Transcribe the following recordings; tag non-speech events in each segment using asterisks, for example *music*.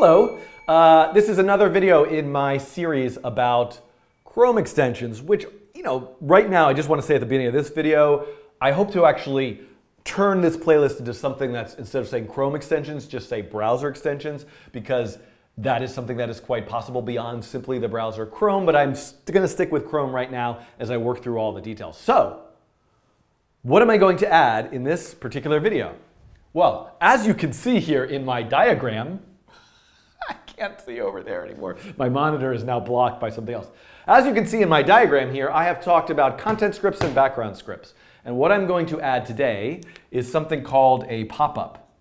Hello, uh, this is another video in my series about Chrome extensions, which, you know, right now I just want to say at the beginning of this video, I hope to actually turn this playlist into something that's, instead of saying Chrome extensions, just say browser extensions, because that is something that is quite possible beyond simply the browser Chrome, but I'm going to stick with Chrome right now as I work through all the details. So, what am I going to add in this particular video? Well, as you can see here in my diagram, can't see over there anymore. My monitor is now blocked by something else. As you can see in my diagram here, I have talked about content scripts and background scripts. And what I'm going to add today is something called a pop-up.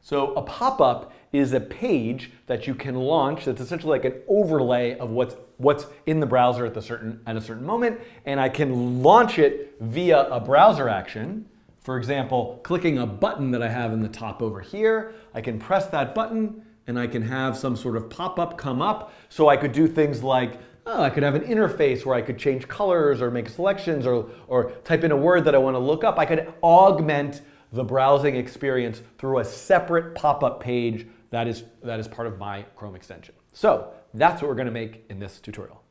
So a pop-up is a page that you can launch that's essentially like an overlay of what's what's in the browser at the certain at a certain moment and I can launch it via a browser action for example, clicking a button that I have in the top over here, I can press that button and I can have some sort of pop-up come up. So I could do things like, oh, I could have an interface where I could change colors or make selections or, or type in a word that I want to look up. I could augment the browsing experience through a separate pop-up page that is, that is part of my Chrome extension. So that's what we're going to make in this tutorial.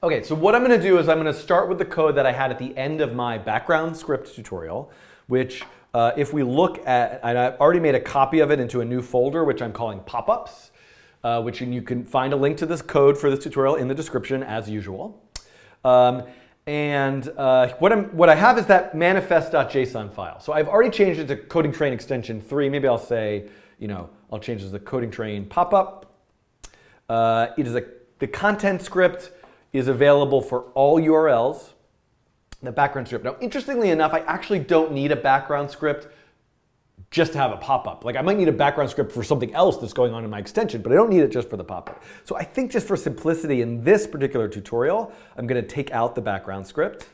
Okay, so what I'm going to do is I'm going to start with the code that I had at the end of my background script tutorial, which uh, if we look at, and I've already made a copy of it into a new folder, which I'm calling pop-ups, uh, which you can find a link to this code for this tutorial in the description as usual. Um, and uh, what, I'm, what I have is that manifest.json file. So I've already changed it to coding train extension 3. Maybe I'll say, you know, I'll change it to coding train pop-up. Uh, it is a, the content script is available for all URLs, the background script. Now, interestingly enough, I actually don't need a background script just to have a pop-up. Like I might need a background script for something else that's going on in my extension, but I don't need it just for the pop-up. So I think just for simplicity in this particular tutorial, I'm gonna take out the background script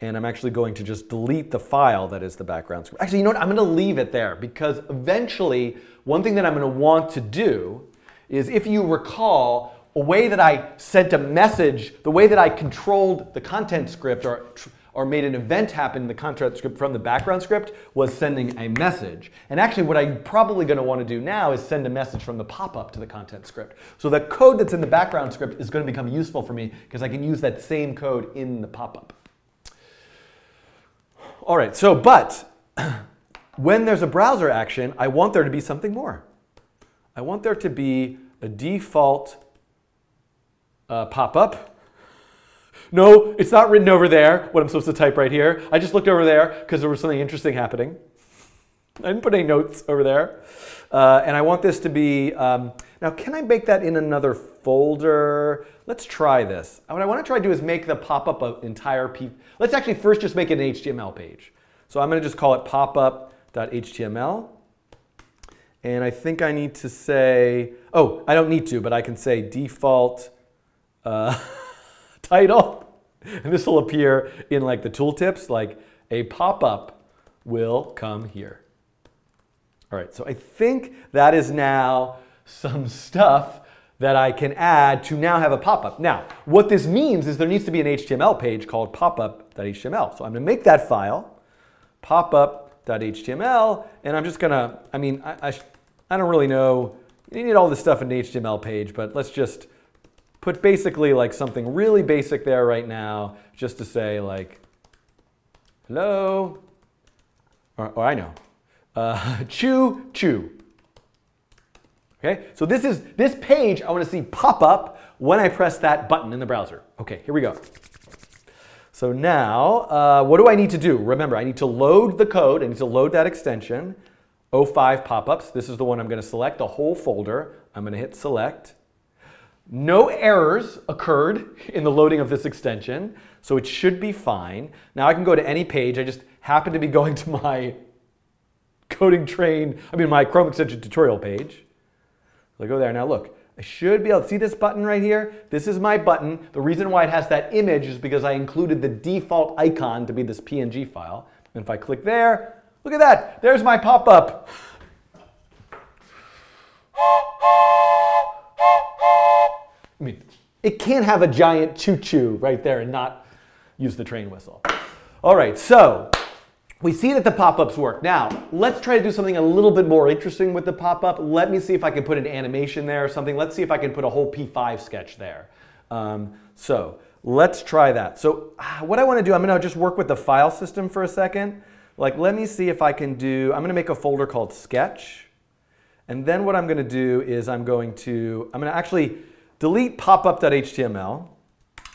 and I'm actually going to just delete the file that is the background script. Actually, you know what? I'm gonna leave it there because eventually one thing that I'm gonna want to do is if you recall, a way that I sent a message, the way that I controlled the content script or, or made an event happen in the content script from the background script was sending a message. And actually what I'm probably going to want to do now is send a message from the pop-up to the content script. So the code that's in the background script is going to become useful for me because I can use that same code in the pop-up. All right, so but *clears throat* when there's a browser action, I want there to be something more. I want there to be a default uh, pop up. No, it's not written over there, what I'm supposed to type right here. I just looked over there because there was something interesting happening. I didn't put any notes over there. Uh, and I want this to be, um, now can I make that in another folder? Let's try this. What I want to try to do is make the pop-up an entire. Let's actually first just make it an HTML page. So I'm going to just call it popup.html. And I think I need to say, oh, I don't need to, but I can say default uh, *laughs* title. And this will appear in like the tooltips, like a pop-up will come here. All right, so I think that is now some stuff that I can add to now have a pop-up. Now, what this means is there needs to be an HTML page called popup.html. So I'm gonna make that file, popup.html, and I'm just gonna, I mean, I, I, I don't really know, you need all this stuff in the HTML page, but let's just put basically like something really basic there right now, just to say like, hello, or, or I know, uh, *laughs* chew, chew. Okay, so this is this page I want to see pop up when I press that button in the browser. Okay, here we go. So now, uh, what do I need to do? Remember, I need to load the code. I need to load that extension, O5 pop-ups. This is the one I'm going to select, the whole folder. I'm going to hit select. No errors occurred in the loading of this extension, so it should be fine. Now I can go to any page. I just happen to be *laughs* going to my coding train, I mean my Chrome extension tutorial page. So I go there. Now look, I should be able to see this button right here. This is my button. The reason why it has that image is because I included the default icon to be this PNG file. And if I click there, look at that. There's my pop-up. I mean, it can't have a giant choo-choo right there and not use the train whistle. All right, so we see that the pop-ups work. Now, let's try to do something a little bit more interesting with the pop-up. Let me see if I can put an animation there or something. Let's see if I can put a whole P5 sketch there. Um, so let's try that. So what I want to do, I'm going to just work with the file system for a second. Like, let me see if I can do, I'm going to make a folder called sketch. And then what I'm going to do is I'm going to, I'm going to actually delete popup.html.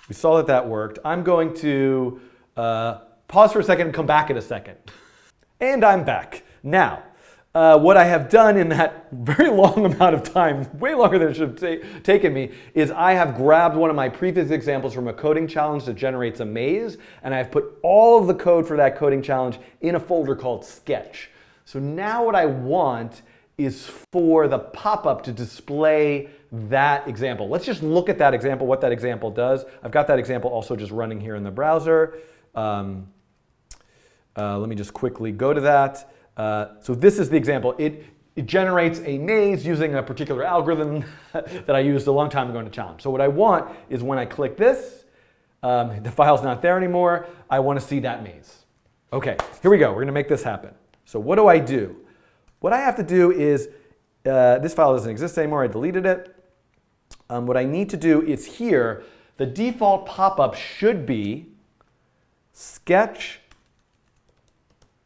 We saw that that worked. I'm going to uh, pause for a second and come back in a second. And I'm back. Now, uh, what I have done in that *laughs* very long amount of time, way longer than it should have taken me, is I have grabbed one of my previous examples from a coding challenge that generates a maze, and I've put all of the code for that coding challenge in a folder called Sketch. So now what I want is for the pop-up to display that example. Let's just look at that example, what that example does. I've got that example also just running here in the browser. Um, uh, let me just quickly go to that. Uh, so this is the example. It, it generates a maze using a particular algorithm *laughs* that I used a long time ago in a challenge. So what I want is when I click this, um, *laughs* the file's not there anymore, I want to see that maze. Okay, here we go. We're going to make this happen. So what do I do? What I have to do is, uh, this file doesn't exist anymore, I deleted it. Um, what I need to do is here, the default pop-up should be sketch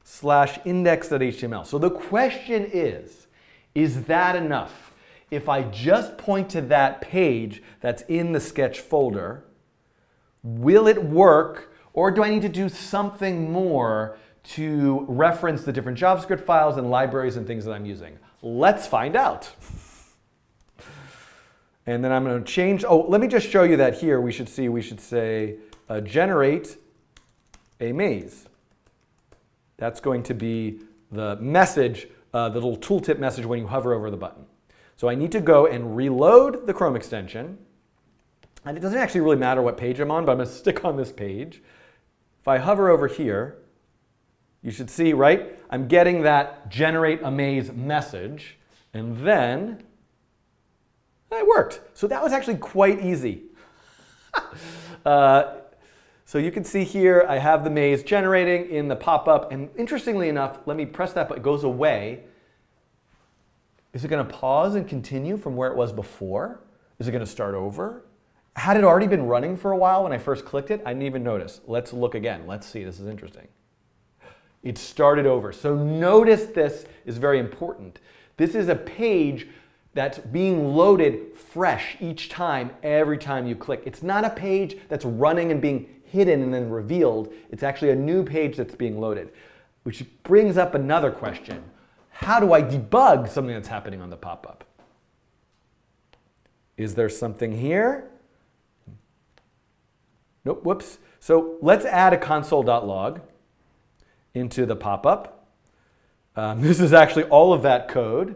slash index.html. So the question is, is that enough? If I just point to that page that's in the sketch folder, will it work or do I need to do something more to reference the different JavaScript files and libraries and things that I'm using? Let's find out. And then I'm going to change, oh, let me just show you that here. We should see, we should say uh, generate a maze. That's going to be the message, uh, the little tooltip message when you hover over the button. So I need to go and reload the Chrome extension. And it doesn't actually really matter what page I'm on, but I'm going *laughs* to stick on this page. If I hover over here, you should see, right? I'm getting that generate a maze message. And then it worked. So that was actually quite easy. *laughs* uh, so you can see here, I have the maze generating in the pop-up. And interestingly enough, let me press that, but it goes away. Is it going to pause and continue from where it was before? Is it going to start over? Had it already been running for a while when I first clicked it? I didn't even notice. Let's look again. Let's see. This is interesting. It started over. So notice this is very important. This is a page that's being loaded fresh each time, every time you click. It's not a page that's running and being hidden and then revealed. It's actually a new page that's being loaded, which brings up another question. How do I debug something that's happening on the pop-up? Is there something here? Nope, whoops. So let's add a console.log into the pop-up. Um, *laughs* this is actually all of that code.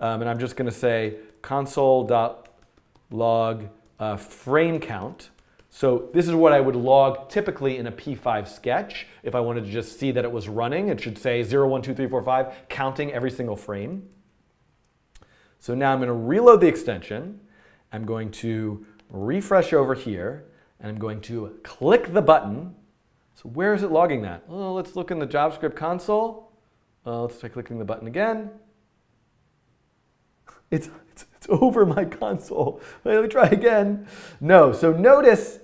Um, and I'm just going to say console.log uh, frame count. So this is what I would log typically in a P5 sketch. If I wanted to just see that it was running, it should say 0, 1, 2, 3, 4, 5, counting every single frame. So now I'm going to reload the extension. I'm going to refresh over here, and I'm going to click the button. So where is it logging that? Well, let's look in the JavaScript console. Uh, let's try clicking the button again. *laughs* It's, it's, it's over my console. *laughs* Let me try again. No, so notice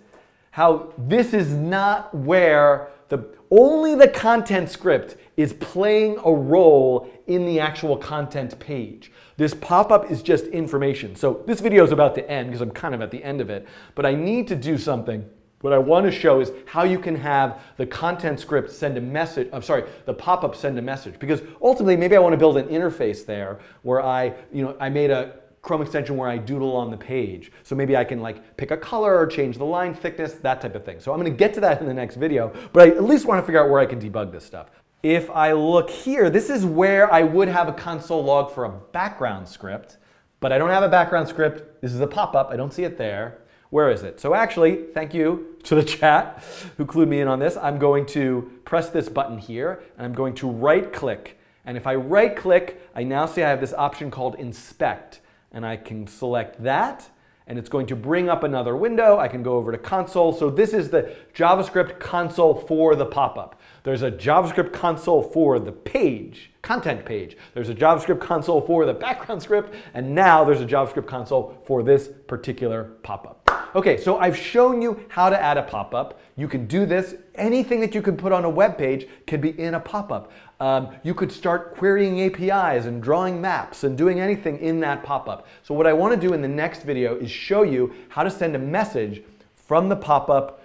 how this is not where the only the content script is playing a role in the actual content page. This pop-up is just information. So this video is about to end because I'm kind of at the end of it, but I need to do something. What I want to show is how you can have the content script send a message, I'm sorry, the pop-up send a message. Because ultimately, maybe I want to build an interface there where I, you know, I made a Chrome extension where I doodle on the page. So maybe I can like pick a color or change the line thickness, that type of thing. So I'm gonna get to that in the next video, but I at least wanna figure out where I can debug this stuff. If I look here, this is where I would have a console log for a background script, but I don't have a background script. This is a pop-up, I don't see it there. Where is it? So actually, thank you to the chat who clued me in on this. I'm going to press this button here, and I'm going to right click. And if I right click, I now see I have this option called inspect and I can select that. and it's going to bring up another window. I can go over to console. So this is the JavaScript console for the pop-up. There's a JavaScript console for the page, content page. There's a JavaScript console for the background script, and now there's a JavaScript console for this particular pop-up. Okay, so I've shown you how to add a pop-up. You can do this. Anything that you can put on a web page can be in a pop-up. Um, you could start querying APIs and drawing maps and doing anything in that pop-up. So what I want to do in the next video is show you how to send a message from the pop-up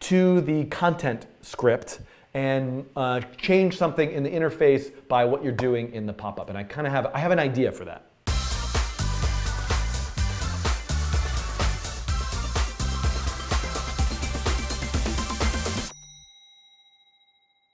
to the content script and uh, change something in the interface by what you're doing in the pop-up. And I kind of have, I have an idea for that.